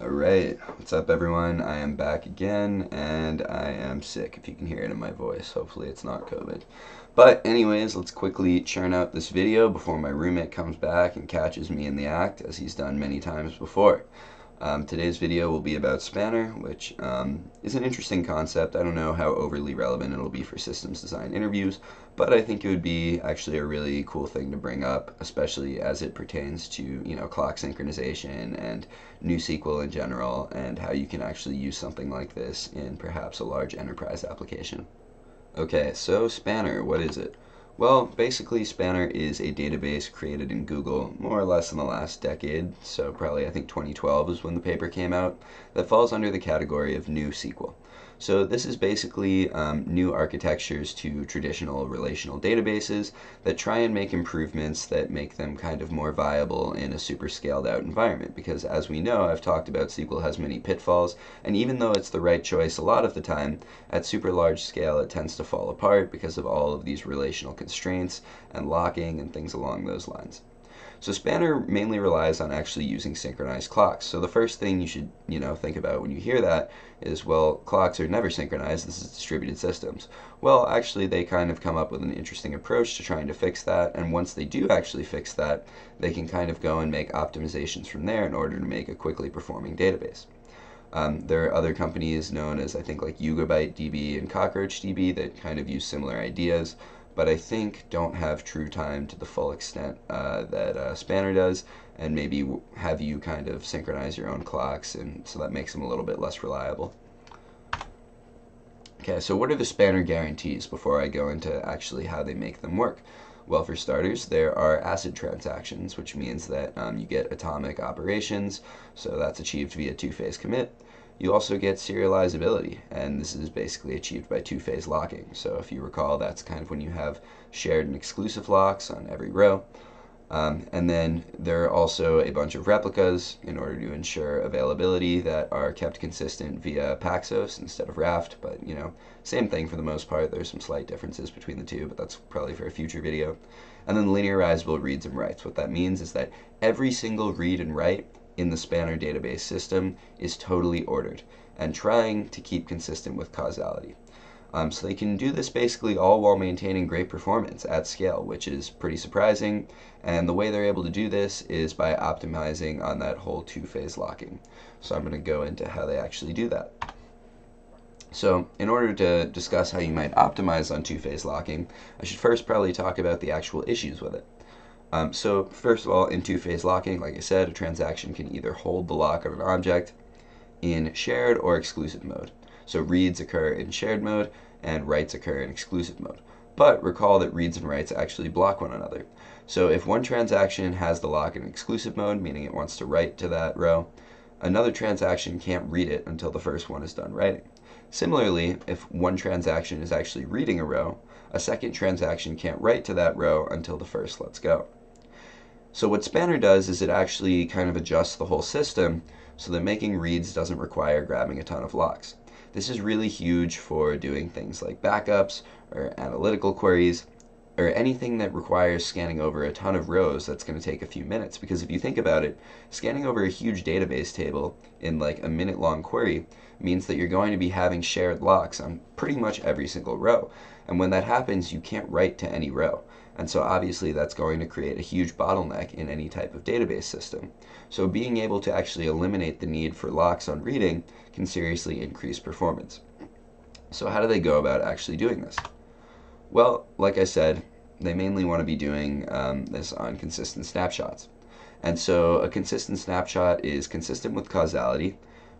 Alright, what's up everyone? I am back again and I am sick if you can hear it in my voice. Hopefully it's not COVID. But anyways, let's quickly churn out this video before my roommate comes back and catches me in the act as he's done many times before. Um, today's video will be about Spanner, which um, is an interesting concept. I don't know how overly relevant it'll be for systems design interviews, but I think it would be actually a really cool thing to bring up, especially as it pertains to you know clock synchronization and NewSQL in general, and how you can actually use something like this in perhaps a large enterprise application. Okay, so Spanner, what is it? Well, basically, Spanner is a database created in Google more or less in the last decade, so probably I think 2012 is when the paper came out, that falls under the category of NewSQL. So this is basically um, new architectures to traditional relational databases that try and make improvements that make them kind of more viable in a super scaled out environment. Because as we know, I've talked about SQL has many pitfalls, and even though it's the right choice a lot of the time, at super large scale it tends to fall apart because of all of these relational constraints and locking and things along those lines. So Spanner mainly relies on actually using synchronized clocks. So the first thing you should, you know, think about when you hear that is, well, clocks are never synchronized. This is distributed systems. Well, actually, they kind of come up with an interesting approach to trying to fix that. And once they do actually fix that, they can kind of go and make optimizations from there in order to make a quickly performing database. Um, there are other companies known as, I think, like Yugabyte DB and Cockroach DB that kind of use similar ideas but I think don't have true time to the full extent uh, that uh, Spanner does, and maybe have you kind of synchronize your own clocks, and so that makes them a little bit less reliable. Okay, so what are the Spanner guarantees before I go into actually how they make them work? Well, for starters, there are ACID transactions, which means that um, you get atomic operations, so that's achieved via two-phase commit. You also get serializability, and this is basically achieved by two-phase locking. So if you recall, that's kind of when you have shared and exclusive locks on every row. Um, and then there are also a bunch of replicas in order to ensure availability that are kept consistent via Paxos instead of Raft. But you know, same thing for the most part. There's some slight differences between the two, but that's probably for a future video. And then linearizable reads and writes. What that means is that every single read and write in the Spanner database system is totally ordered and trying to keep consistent with causality. Um, so they can do this basically all while maintaining great performance at scale, which is pretty surprising. And the way they're able to do this is by optimizing on that whole two-phase locking. So I'm going to go into how they actually do that. So in order to discuss how you might optimize on two-phase locking, I should first probably talk about the actual issues with it. Um, so first of all, in two-phase locking, like I said, a transaction can either hold the lock of an object in shared or exclusive mode. So reads occur in shared mode and writes occur in exclusive mode. But recall that reads and writes actually block one another. So if one transaction has the lock in exclusive mode, meaning it wants to write to that row, another transaction can't read it until the first one is done writing. Similarly, if one transaction is actually reading a row, a second transaction can't write to that row until the first lets go. So what Spanner does is it actually kind of adjusts the whole system so that making reads doesn't require grabbing a ton of locks. This is really huge for doing things like backups or analytical queries or anything that requires scanning over a ton of rows that's going to take a few minutes. Because if you think about it, scanning over a huge database table in like a minute long query means that you're going to be having shared locks on pretty much every single row. And when that happens, you can't write to any row. And so obviously that's going to create a huge bottleneck in any type of database system. So being able to actually eliminate the need for locks on reading can seriously increase performance. So how do they go about actually doing this? Well, like I said, they mainly want to be doing um, this on consistent snapshots. And so a consistent snapshot is consistent with causality,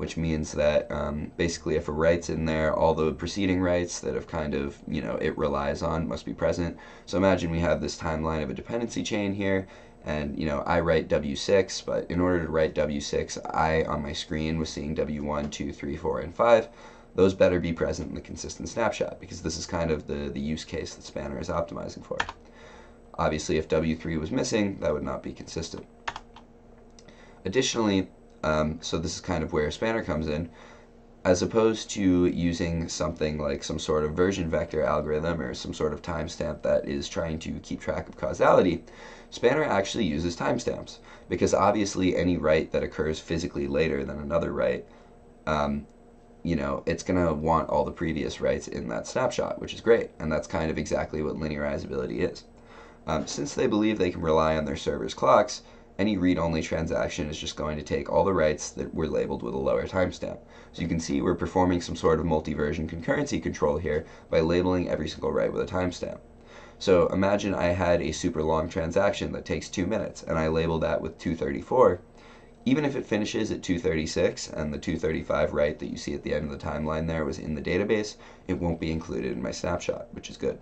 which means that um, basically if a write's in there, all the preceding writes that have kind of, you know, it relies on must be present. So imagine we have this timeline of a dependency chain here, and, you know, I write W6, but in order to write W6, I, on my screen, was seeing W1, 2, 3, 4, and 5. Those better be present in the consistent snapshot, because this is kind of the, the use case that Spanner is optimizing for. Obviously, if W3 was missing, that would not be consistent. Additionally, um, so this is kind of where Spanner comes in. as opposed to using something like some sort of version vector algorithm or some sort of timestamp that is trying to keep track of causality, Spanner actually uses timestamps because obviously any write that occurs physically later than another write, um, you know, it's going to want all the previous writes in that snapshot, which is great. And that's kind of exactly what linearizability is. Um, since they believe they can rely on their server's clocks, any read-only transaction is just going to take all the writes that were labeled with a lower timestamp. So you can see we're performing some sort of multi-version concurrency control here by labeling every single write with a timestamp. So imagine I had a super long transaction that takes two minutes and I label that with 234. Even if it finishes at 236 and the 235 write that you see at the end of the timeline there was in the database, it won't be included in my snapshot, which is good.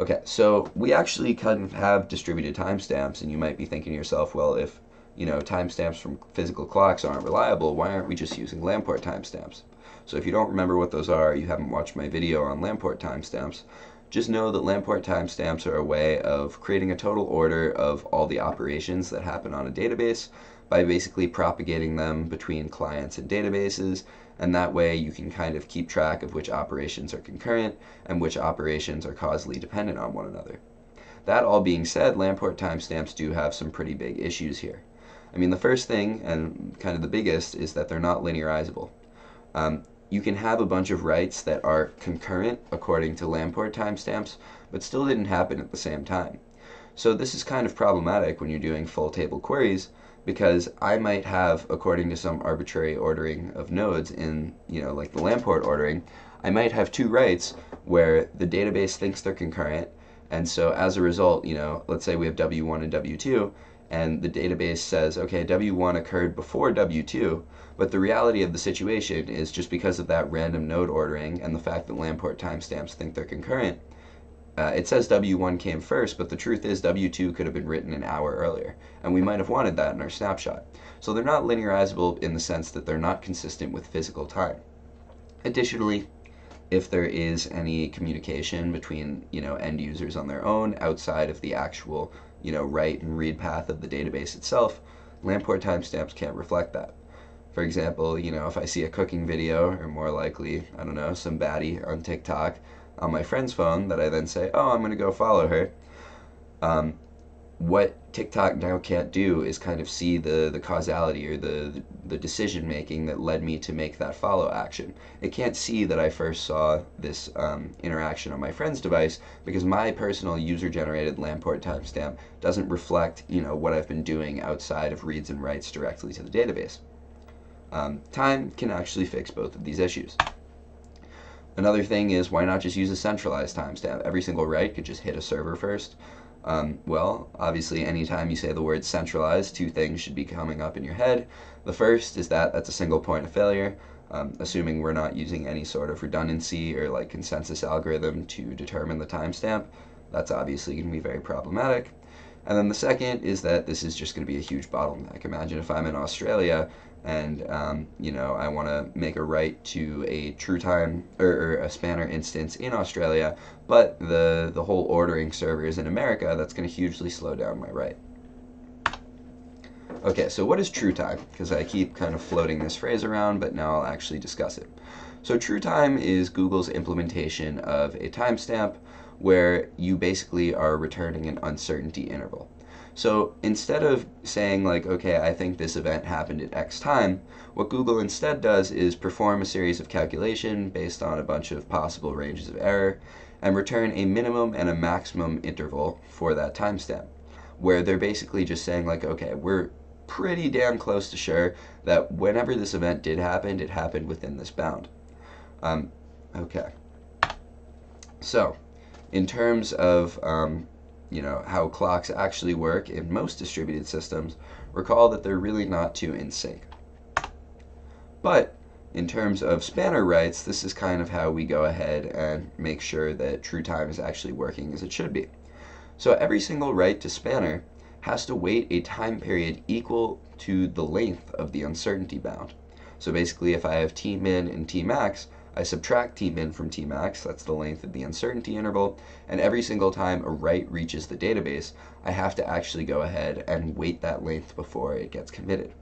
Okay, so we actually kind of have distributed timestamps, and you might be thinking to yourself, well, if you know timestamps from physical clocks aren't reliable, why aren't we just using Lamport timestamps? So if you don't remember what those are, you haven't watched my video on Lamport timestamps, just know that Lamport timestamps are a way of creating a total order of all the operations that happen on a database by basically propagating them between clients and databases and that way you can kind of keep track of which operations are concurrent and which operations are causally dependent on one another. That all being said, Lamport timestamps do have some pretty big issues here. I mean, the first thing, and kind of the biggest, is that they're not linearizable. Um, you can have a bunch of writes that are concurrent according to Lamport timestamps, but still didn't happen at the same time. So this is kind of problematic when you're doing full table queries because I might have, according to some arbitrary ordering of nodes in, you know, like the Lamport ordering, I might have two writes where the database thinks they're concurrent, and so as a result, you know, let's say we have W1 and W2, and the database says, okay, W1 occurred before W2, but the reality of the situation is just because of that random node ordering and the fact that Lamport timestamps think they're concurrent, uh, it says W1 came first, but the truth is W2 could have been written an hour earlier, and we might have wanted that in our snapshot. So they're not linearizable in the sense that they're not consistent with physical time. Additionally, if there is any communication between you know end users on their own outside of the actual you know write and read path of the database itself, Lamport timestamps can't reflect that. For example, you know if I see a cooking video, or more likely, I don't know, some baddie on TikTok, on my friend's phone that I then say, oh, I'm going to go follow her. Um, what TikTok now can't do is kind of see the, the causality or the, the decision making that led me to make that follow action. It can't see that I first saw this um, interaction on my friend's device because my personal user generated Lamport timestamp doesn't reflect you know what I've been doing outside of reads and writes directly to the database. Um, time can actually fix both of these issues. Another thing is why not just use a centralized timestamp? Every single write could just hit a server first. Um, well, obviously, anytime you say the word centralized, two things should be coming up in your head. The first is that that's a single point of failure, um, assuming we're not using any sort of redundancy or like consensus algorithm to determine the timestamp. That's obviously going to be very problematic. And then the second is that this is just going to be a huge bottleneck. Imagine if I'm in Australia and um, you know I want to make a write to a true time or, or, a spanner instance in Australia, but the the whole ordering server is in America. That's going to hugely slow down my write. Okay, so what is true time? Because I keep kind of floating this phrase around, but now I'll actually discuss it. So true time is Google's implementation of a timestamp where you basically are returning an uncertainty interval. So instead of saying like, okay, I think this event happened at X time, what Google instead does is perform a series of calculation based on a bunch of possible ranges of error and return a minimum and a maximum interval for that timestamp, where they're basically just saying like, okay, we're pretty damn close to sure that whenever this event did happen, it happened within this bound. Um, okay. So, in terms of um, you know, how clocks actually work in most distributed systems, recall that they're really not too in sync. But in terms of spanner writes, this is kind of how we go ahead and make sure that true time is actually working as it should be. So every single write to spanner has to wait a time period equal to the length of the uncertainty bound. So basically if I have tmin and tmax, I subtract tmin from tmax, that's the length of the uncertainty interval, and every single time a write reaches the database, I have to actually go ahead and wait that length before it gets committed.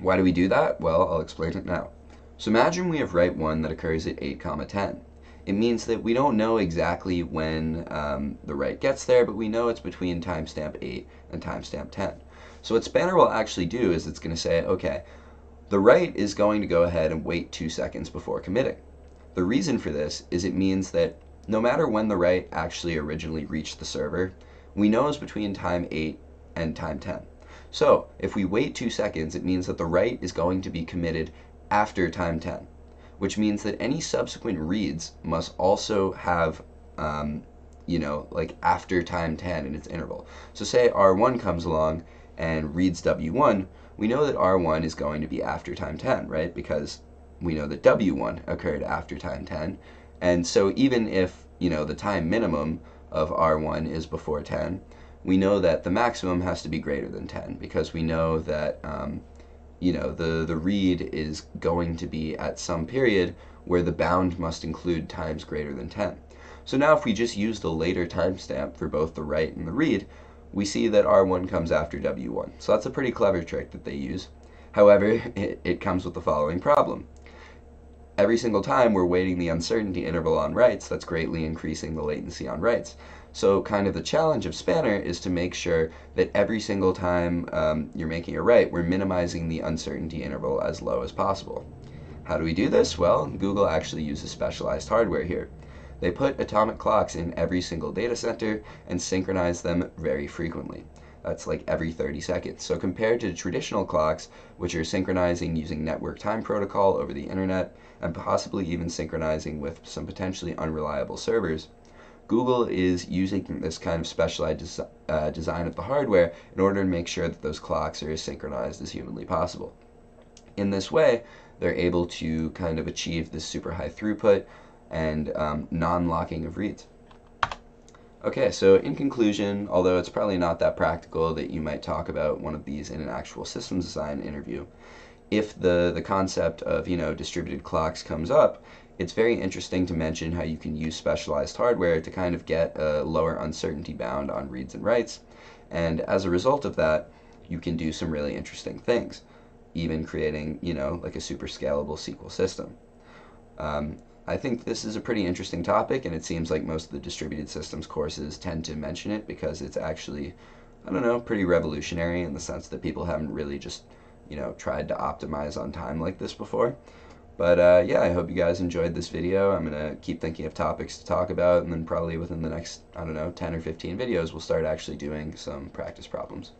Why do we do that? Well, I'll explain it now. So imagine we have write 1 that occurs at 8 comma 10. It means that we don't know exactly when um, the write gets there, but we know it's between timestamp 8 and timestamp 10. So what Spanner will actually do is it's going to say, okay, the write is going to go ahead and wait two seconds before committing. The reason for this is it means that no matter when the write actually originally reached the server, we know it's between time 8 and time 10. So if we wait two seconds, it means that the write is going to be committed after time 10, which means that any subsequent reads must also have, um, you know, like after time 10 in its interval. So say R1 comes along and reads W1, we know that R1 is going to be after time 10, right? Because we know that W1 occurred after time 10. And so even if, you know, the time minimum of R1 is before 10, we know that the maximum has to be greater than 10 because we know that, um, you know, the, the read is going to be at some period where the bound must include times greater than 10. So now if we just use the later timestamp for both the write and the read, we see that R1 comes after W1. So that's a pretty clever trick that they use. However, it, it comes with the following problem every single time we're waiting the uncertainty interval on writes, that's greatly increasing the latency on writes. So kind of the challenge of Spanner is to make sure that every single time um, you're making a write, we're minimizing the uncertainty interval as low as possible. How do we do this? Well, Google actually uses specialized hardware here. They put atomic clocks in every single data center and synchronize them very frequently. That's like every 30 seconds. So compared to traditional clocks, which are synchronizing using network time protocol over the internet, and possibly even synchronizing with some potentially unreliable servers, Google is using this kind of specialized uh, design of the hardware in order to make sure that those clocks are as synchronized as humanly possible. In this way, they're able to kind of achieve this super high throughput and um, non-locking of reads. Okay, so in conclusion, although it's probably not that practical that you might talk about one of these in an actual systems design interview, if the, the concept of, you know, distributed clocks comes up, it's very interesting to mention how you can use specialized hardware to kind of get a lower uncertainty bound on reads and writes. And as a result of that, you can do some really interesting things, even creating, you know, like a super scalable SQL system. Um, I think this is a pretty interesting topic, and it seems like most of the distributed systems courses tend to mention it because it's actually, I don't know, pretty revolutionary in the sense that people haven't really just, you know, tried to optimize on time like this before. But uh, yeah, I hope you guys enjoyed this video. I'm going to keep thinking of topics to talk about, and then probably within the next, I don't know, 10 or 15 videos, we'll start actually doing some practice problems.